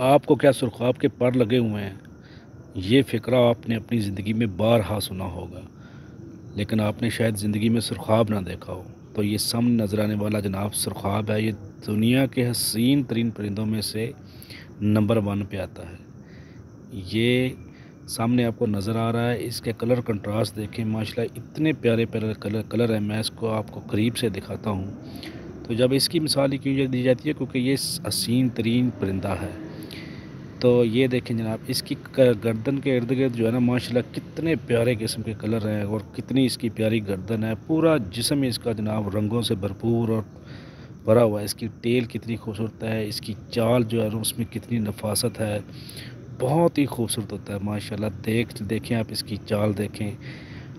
आपको क्या सुरखाब के पर लगे हुए हैं? ये फ़िक्रा आपने अपनी ज़िंदगी में बारहा सुना होगा। लेकिन आपने शायद ज़िंदगी में सुरखाब ना देखा हो। तो ये सामने नज़र आने वाला जनाब सुरखाब है। ये दुनिया के हसीन तरीन परिंदों में से नंबर वन पे आता है। ये सामने आपको नज़र आ रहा है। इसके कलर कंट्रास्ट देखें। माशाल्लाह, इतने प्यारे प्यारे कलर कलर हैं। मैं इसको आपको करीब से दिखाता हूँ। तो जब इसकी मिसाल क्यों दी जाती है? क्योंकि ये हसीन तरीन परिंदा है। तो ये देखें जनाब, इसकी गर्दन के इर्द गिर्द जो है ना, माशाल्लाह कितने प्यारे किस्म के कलर हैं और कितनी इसकी प्यारी गर्दन है। पूरा जिसम इसका जनाब रंगों से भरपूर और भरा हुआ है। इसकी टेल कितनी खूबसूरत है, इसकी चाल जो है उसमें कितनी नफासत है। बहुत ही खूबसूरत होता है, माशाल्लाह। देख, देखें आप इसकी चाल देखें।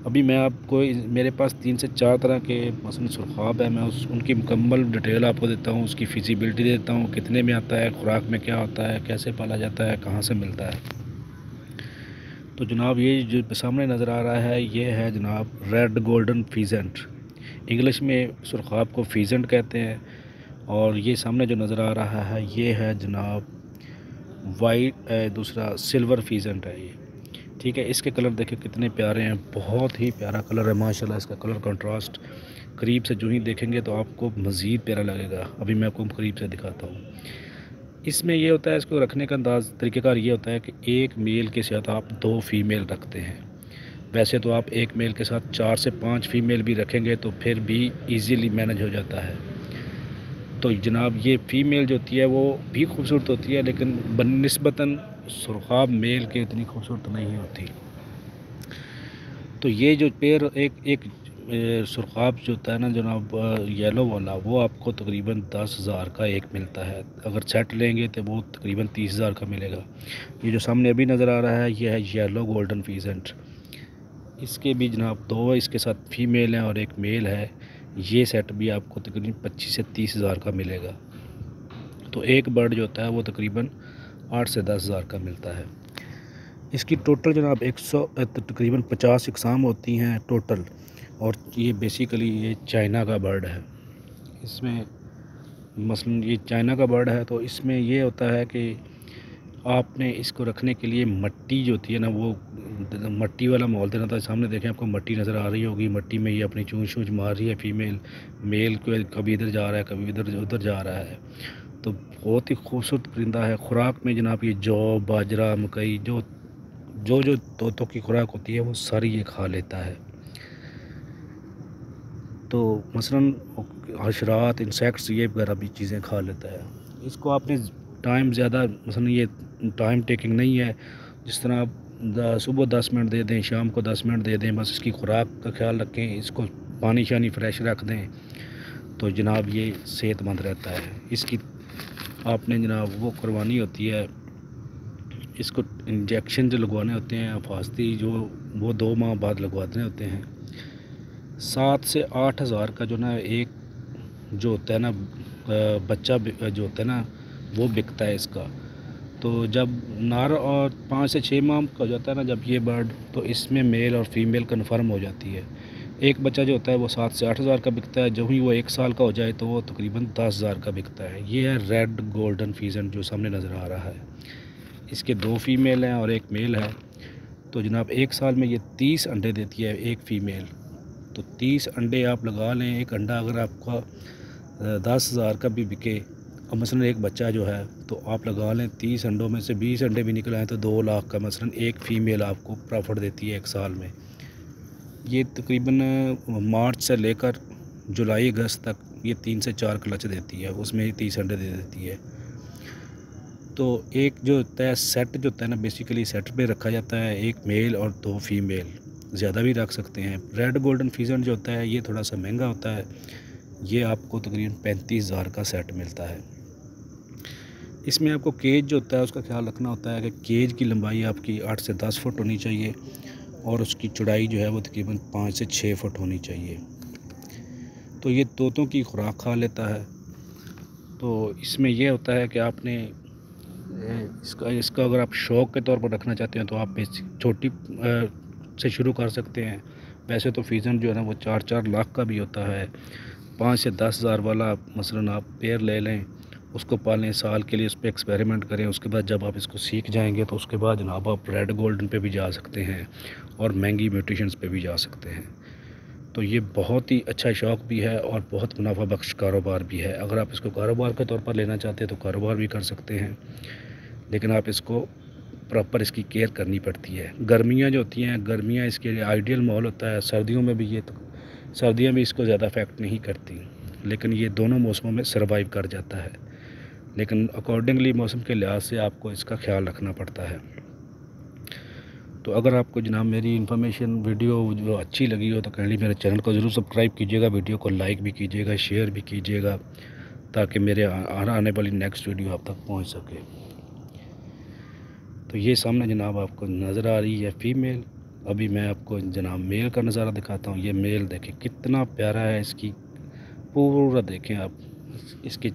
अभी मैं आपको मेरे पास तीन से चार तरह के मसन सुरखाब है। मैं उस, उनकी मुकम्मल डिटेल आपको देता हूँ, उसकी फिजिबिलिटी देता हूँ, कितने में आता है, खुराक में क्या होता है, कैसे पाला जाता है, कहाँ से मिलता है। तो जनाब, ये जो सामने नज़र आ रहा है, ये है जनाब रेड गोल्डन फीजेंट इंग्लिश में सुरखाब को फीजेंट कहते हैं और ये सामने जो नज़र आ रहा है, ये है जनाब वाइट दूसरा सिल्वर फीजेंट है ये। ठीक है, इसके कलर देखें कितने प्यारे हैं, बहुत ही प्यारा कलर है, माशाल्लाह इसका कलर कंट्रास्ट करीब से जो ही देखेंगे तो आपको मज़ीद प्यारा लगेगा। अभी मैं आपको करीब से दिखाता हूँ। इसमें यह होता है, इसको रखने का अंदाज़, तरीक़ेकार ये होता है कि एक मेल के साथ आप दो फीमेल रखते हैं। वैसे तो आप एक मेल के साथ चार से पाँच फीमेल भी रखेंगे तो फिर भी ईज़िली मैनेज हो जाता है। तो जनाब ये फ़ीमेल जो होती है, वो भी खूबसूरत होती है, लेकिन बनस्बता सुरखाब मेल के इतनी खूबसूरत नहीं होती। तो ये जो पेड़, एक एक सुरखाब जो होता है ना जनाब येलो वाला, वो आपको तकरीबन दस हज़ार का एक मिलता है। अगर सेट लेंगे तो वो तकरीबन तीस हज़ार का मिलेगा। ये जो सामने अभी नज़र आ रहा है, ये है येलो गोल्डन फीजेंट। इसके भी जनाब दो इसके साथ फीमेल हैं और एक मेल है। ये सेट भी आपको तकरीबन पच्चीस से तीस हज़ार का मिलेगा। तो एक बर्ड जो होता है, वो तकरीबन आठ से दस हज़ार का मिलता है। इसकी टोटल जनाब एक सौ तकरीबन पचास इकसाम होती हैं टोटल, और ये बेसिकली ये चाइना का बर्ड है। इसमें मसलन ये चाइना का बर्ड है तो इसमें ये होता है कि आपने इसको रखने के लिए मट्टी जो होती है ना, वो मट्टी वाला माहौल देना था। सामने देखें, आपको मट्टी नज़र आ रही होगी। मट्टी में ये अपनी चूँच शूच मार रही है, फीमेल, मेल को कभी इधर जा रहा है, कभी इधर, उधर जा रहा है। तो बहुत ही खूबसूरत परिंदा है। खुराक में जनाब ये जौ, बाजरा, मकई, जो जो जो तोतों की खुराक होती है, वो सारी ये खा लेता है। तो मसलन हशरात इंसेक्ट्स ये वगैरह भी चीज़ें खा लेता है। इसको आपने टाइम ज़्यादा, मसलन ये टाइम टेकिंग नहीं है। जिस तरह आप सुबह दस मिनट दे दें, शाम को दस मिनट दे दें, बस इसकी खुराक का ख्याल रखें, इसको पानी शानी फ्रेश रख दें तो जनाब ये सेहतमंद रहता है। इसकी आपने जनाब वो करवानी होती है, इसको इंजेक्शन जो लगवाने होते हैं, फास्ती जो, वो दो माह बाद लगवाने होते हैं। सात से आठ हज़ार का जो ना एक जो होता है ना बच्चा जो होता है ना, वो बिकता है इसका। तो जब नार और पाँच से छः माह का हो जाता है ना, जब ये बर्ड तो इसमें मेल और फीमेल कन्फर्म हो जाती है। एक बच्चा जो होता है वो सात से आठ हज़ार का बिकता है, जब ही वो एक साल का हो जाए तो वो तकरीबन दस हज़ार का बिकता है। ये है रेड गोल्डन फीजन जो सामने नज़र आ रहा है। इसके दो फीमेल हैं और एक मेल है। तो जनाब, एक साल में ये तीस अंडे देती है एक फ़ीमेल तो तीस अंडे आप लगा लें, एक अंडा अगर आपका दस हज़ार का भी बिके और मसलन एक बच्चा जो है तो आप लगा लें तीस अंडों में से बीस अंडे भी निकल आए तो दो लाख का मसलन एक फ़ीमेल आपको प्रॉफिट देती है एक साल में। ये तकरीबन मार्च से लेकर जुलाई, अगस्त तक ये तीन से चार क्लच देती है। उसमें तीस अंडे दे देती है। तो एक जो होता है सेट जो होता है ना बेसिकली सेट पे रखा जाता है एक मेल और दो फीमेल ज़्यादा भी रख सकते हैं। रेड गोल्डन फीजन जो होता है, ये थोड़ा सा महँगा होता है। ये आपको तकरीबन पैंतीस हज़ार का सेट मिलता है। इसमें आपको केज जो होता है, उसका ख्याल रखना होता है कि केज की लंबाई आपकी आठ से दस फुट होनी चाहिए। और उसकी चौड़ाई जो है वो तकरीबन पाँच से छः फुट होनी चाहिए। तो ये तोतों की खुराक खा लेता है। तो इसमें यह होता है कि आपने इसका इसका अगर आप शौक़ के तौर पर रखना चाहते हैं तो आप छोटी से शुरू कर सकते हैं। वैसे तो फीजन जो है ना वो चार चार लाख का भी होता है। पाँच से दस हज़ार वाला मसलन आप पेड़ ले लें उसको पालें साल के लिए उस पर एक्सपेरिमेंट करें, उसके बाद जब आप इसको सीख जाएँगे तो उसके बाद जनाब आप रेड गोल्डन पे भी जा सकते हैं और महँगी म्यूटेशंस पे भी जा सकते हैं। तो ये बहुत ही अच्छा शौक़ भी है और बहुत मुनाफा बख्श कारोबार भी है। अगर आप इसको कारोबार के तौर पर लेना चाहते हैं तो कारोबार भी कर सकते हैं। लेकिन आप इसको प्रॉपर इसकी केयर करनी पड़ती है। गर्मियाँ जो होती हैं, गर्मियाँ इसके लिए आइडियल माहौल होता है। सर्दियों में भी ये तो सर्दियाँ भी इसको ज़्यादा अफेक्ट नहीं करती। लेकिन ये दोनों मौसमों में सर्वाइव कर जाता है। लेकिन अकॉर्डिंगली मौसम के लिहाज से आपको इसका ख्याल रखना पड़ता है। तो अगर आपको जनाब मेरी इन्फॉर्मेशन वीडियो जो अच्छी लगी हो तो कहली मेरे चैनल को ज़रूर सब्सक्राइब कीजिएगा वीडियो को लाइक भी कीजिएगा शेयर भी कीजिएगा, ताकि मेरे आने वाली नेक्स्ट वीडियो आप तक पहुँच सके। तो ये सामने जनाब आपको नज़र आ रही है फ़ीमेल अभी मैं आपको जनाब मेल का नज़ारा दिखाता हूँ। ये मेल देखें कितना प्यारा है, इसकी पूरा देखें आप इसकी